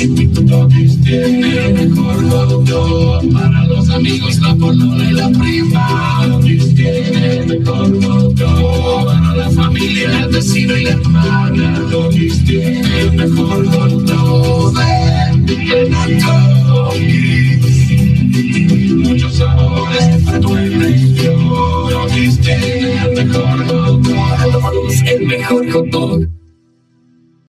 No tiene mejor condón para los amigos, la polola y la prima. No tiene mejor condón para la familia, el vecino y la hermana. No tiene mejor condón de Muchos sabores a tu elección. No tiene mejor condón. El mejor condón.